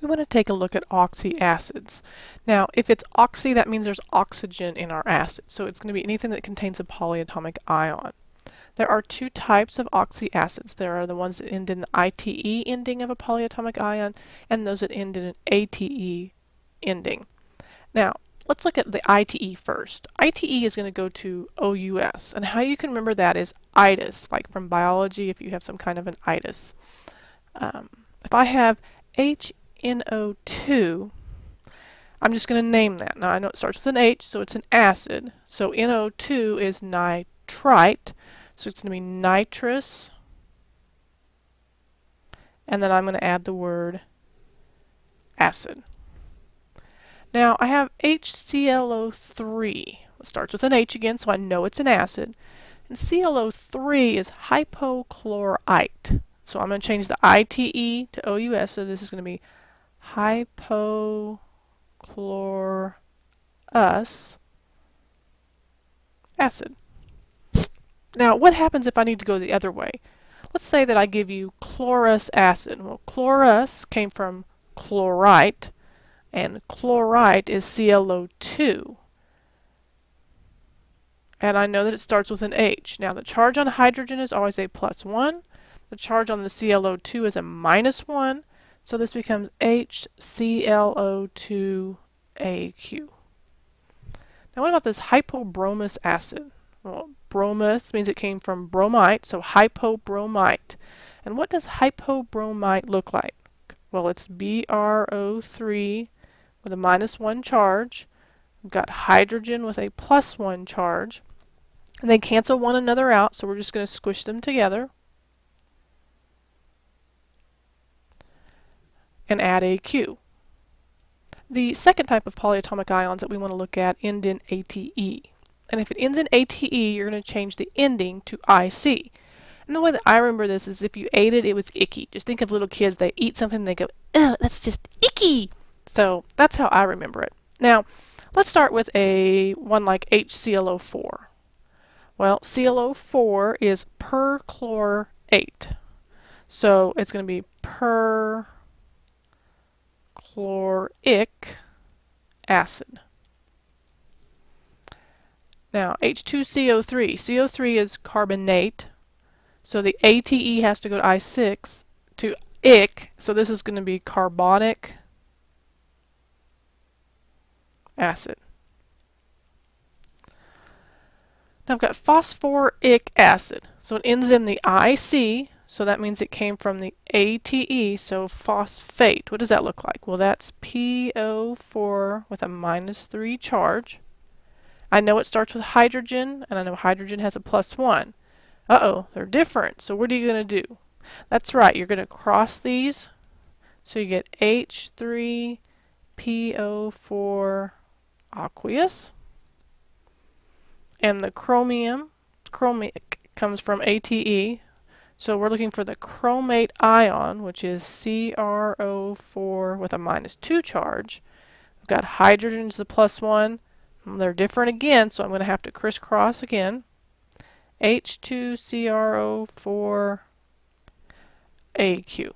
we want to take a look at oxyacids. Now, if it's oxy, that means there's oxygen in our acid. So it's going to be anything that contains a polyatomic ion. There are two types of oxyacids. There are the ones that end in the ITE ending of a polyatomic ion and those that end in an ATE ending. Now, let's look at the ITE first. ITE is going to go to OUS, and how you can remember that is itis, like from biology if you have some kind of an itis. Um, if I have H NO2, I'm just going to name that. Now I know it starts with an H, so it's an acid. So NO2 is nitrite, so it's going to be nitrous. And then I'm going to add the word acid. Now I have HClO3. It starts with an H again, so I know it's an acid. And ClO3 is hypochlorite. So I'm going to change the ITE to OUS, so this is going to be hypochlorous acid. Now, what happens if I need to go the other way? Let's say that I give you chlorous acid. Well, chlorous came from chlorite, and chlorite is ClO2. And I know that it starts with an H. Now, the charge on hydrogen is always a plus 1. The charge on the ClO2 is a minus 1. So this becomes HClO2AQ. Now what about this hypobromous acid? Well, bromous means it came from bromite, so hypobromite. And what does hypobromite look like? Well, it's BrO3 with a minus 1 charge. We've got hydrogen with a plus 1 charge. And they cancel one another out, so we're just going to squish them together. And add a Q. The second type of polyatomic ions that we want to look at end in ATE. And if it ends in ATE, you're going to change the ending to IC. And the way that I remember this is if you ate it, it was icky. Just think of little kids, they eat something, they go, that's just icky. So that's how I remember it. Now, let's start with a one like HClO4. Well, ClO4 is perchlorate. So it's going to be per chloric acid. Now, H2CO3. CO3 is carbonate, so the ATE has to go to I6 to IC, so this is going to be carbonic acid. Now I've got phosphoric acid, so it ends in the IC, so that means it came from the ATE, so phosphate. What does that look like? Well, that's PO4 with a minus 3 charge. I know it starts with hydrogen, and I know hydrogen has a plus 1. Uh-oh, they're different. So what are you going to do? That's right, you're going to cross these. So you get H3PO4 aqueous. And the chromium, chromic, comes from ATE, so we're looking for the chromate ion, which is CrO4 with a minus 2 charge. We've got hydrogen's the plus 1. They're different again, so I'm going to have to crisscross again. H2CrO4AQ.